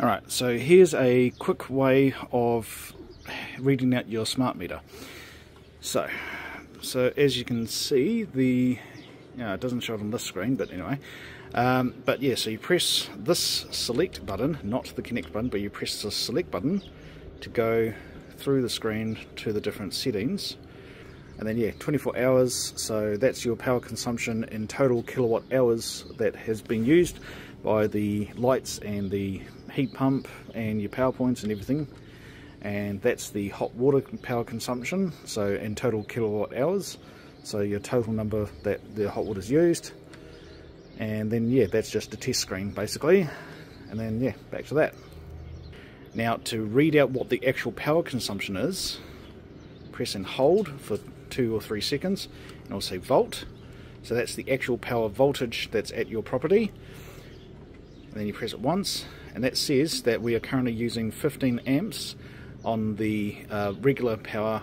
Alright, so here's a quick way of reading out your smart meter. So, so as you can see, the you know, it doesn't show it on this screen, but anyway. Um, but yeah, so you press this select button, not the connect button, but you press the select button to go through the screen to the different settings. And then yeah, 24 hours, so that's your power consumption in total kilowatt hours that has been used by the lights and the heat pump and your power points and everything. And that's the hot water power consumption so in total kilowatt hours. So your total number that the hot water is used. And then yeah that's just a test screen basically. And then yeah back to that. Now to read out what the actual power consumption is press and hold for two or three seconds and I'll say volt. So that's the actual power voltage that's at your property and then you press it once and that says that we are currently using 15 amps on the uh, regular power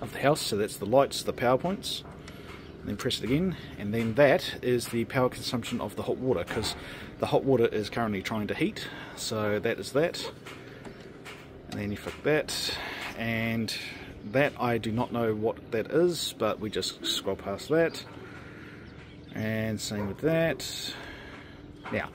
of the house. So that's the lights the power points. And then press it again and then that is the power consumption of the hot water because the hot water is currently trying to heat. So that is that. And then you flick that and that I do not know what that is but we just scroll past that. And same with that. Now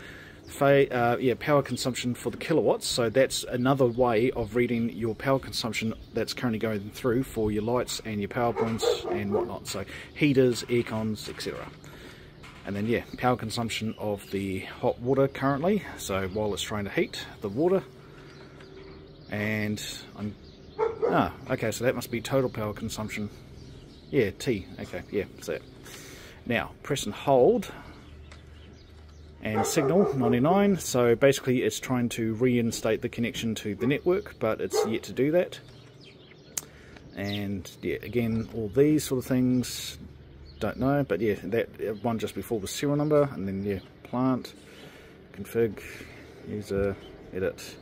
uh, yeah, power consumption for the kilowatts. So that's another way of reading your power consumption that's currently going through for your lights and your power points and whatnot. So heaters, air cons, etc. And then yeah, power consumption of the hot water currently. So while it's trying to heat the water. And I'm ah okay, so that must be total power consumption. Yeah, T. Okay, yeah, so now press and hold and signal 99 so basically it's trying to reinstate the connection to the network but it's yet to do that. And yeah again all these sort of things don't know but yeah that uh, one just before was serial number and then yeah plant config user edit.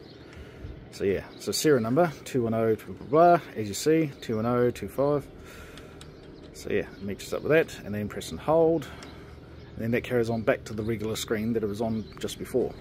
So yeah so serial number 210 blah, blah, blah as you see 210 25 so yeah matches up with that and then press and hold and then that carries on back to the regular screen that it was on just before.